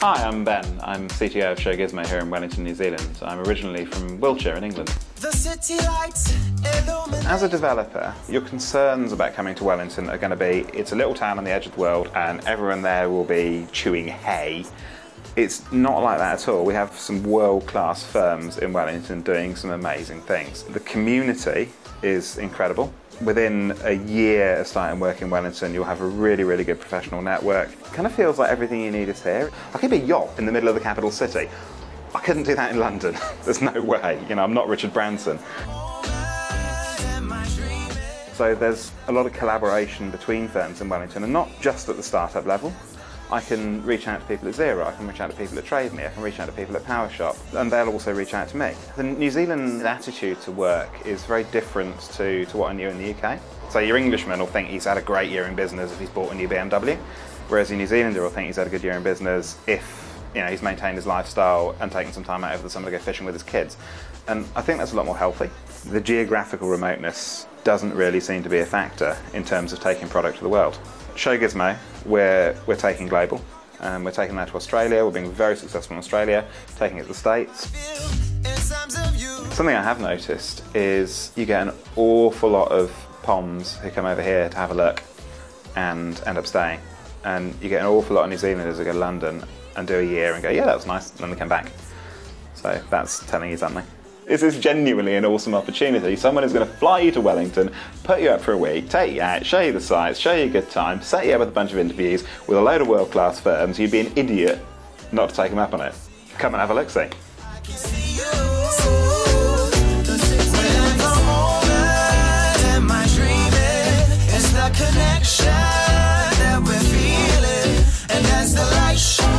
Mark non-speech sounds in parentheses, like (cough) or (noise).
Hi, I'm Ben. I'm CTO of ShowGizmo here in Wellington, New Zealand. I'm originally from Wiltshire in England. The city lights. As a developer, your concerns about coming to Wellington are going to be it's a little town on the edge of the world and everyone there will be chewing hay. It's not like that at all. We have some world class firms in Wellington doing some amazing things. The community is incredible. Within a year of starting work in Wellington, you'll have a really, really good professional network. kind of feels like everything you need is here. I could be a yacht in the middle of the capital city. I couldn't do that in London. (laughs) There's no way. You know, I'm not Richard Branson. So there's a lot of collaboration between firms in Wellington, and not just at the startup level. I can reach out to people at Xero, I can reach out to people at TradeMe, I can reach out to people at PowerShop, and they'll also reach out to me. The New Zealand attitude to work is very different to, to what I knew in the UK. So your Englishman will think he's had a great year in business if he's bought a new BMW, whereas your New Zealander will think he's had a good year in business if you know, he's maintained his lifestyle and taken some time out over the summer to go fishing with his kids. And I think that's a lot more healthy. The geographical remoteness doesn't really seem to be a factor in terms of taking product to the world. ShowGizmo, we're, we're taking global. Um, we're taking that to Australia. We're being very successful in Australia, taking it to the States. Something I have noticed is you get an awful lot of POMs who come over here to have a look and end up staying. And you get an awful lot of New Zealanders who go to London and do a year and go, yeah, that was nice, and then they come back. So that's telling you something. This is genuinely an awesome opportunity. Someone is going to fly you to Wellington, put you up for a week, take you out, show you the sights, show you a good time, set you up with a bunch of interviews with a load of world class firms. You'd be an idiot not to take them up on it. Come and have a look see. connection that we're feeling, and the light.